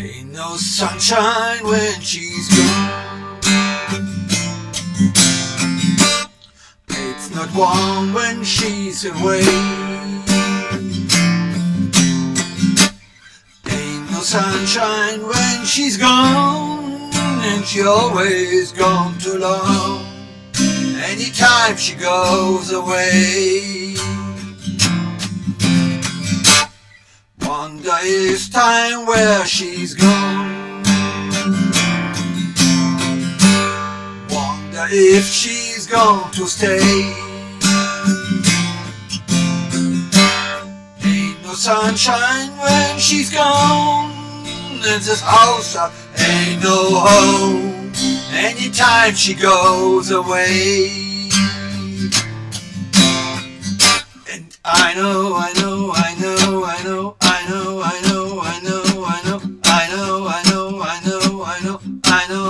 no sunshine when she's gone. It's not warm when she's away. Ain't no sunshine when she's gone, and she always gone too long. Anytime she goes away. Is time where she's gone. Wonder if she's going to stay. Ain't no sunshine when she's gone. And this house ain't no home. Anytime she goes away. And I know, I know,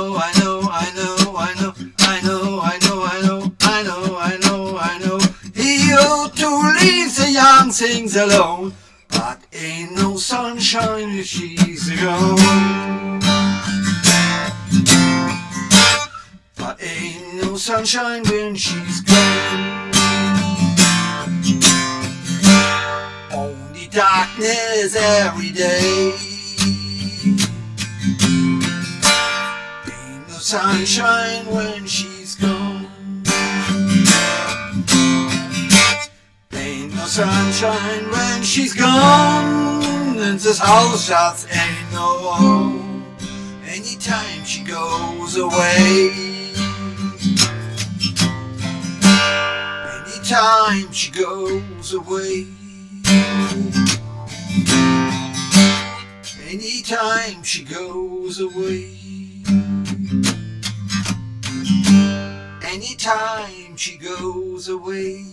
I know, I know, I know, I know, I know, I know, I know, I know, I know. He ought to leave the young things alone, but ain't no sunshine if she's gone. But ain't no sunshine when she's gone. Only darkness every day. Sunshine when she's gone. Ain't no sunshine when she's gone. And this house just ain't no home. Anytime she goes away. Anytime she goes away. Anytime she goes away. Anytime she goes away.